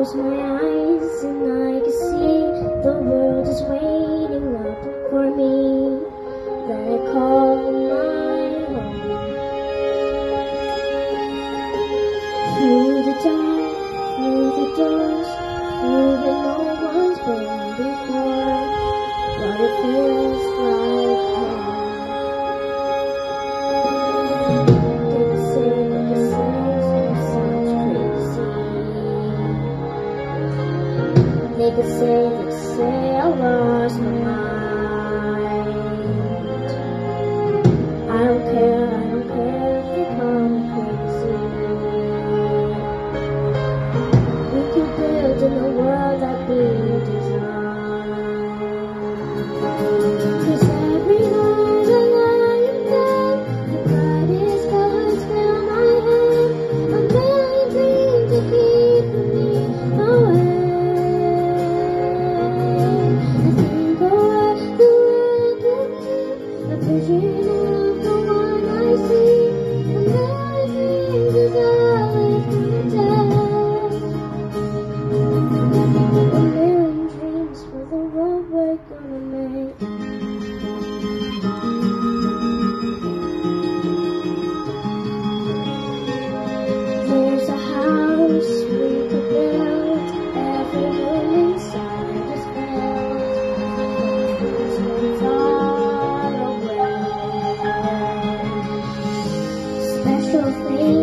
close my eyes and I can see the world is waiting up for me that I call my home. Through the dark, through the doors, through the no one's been before, what it feels. que eu sei que eu sei, eu gosto mais. Thank you.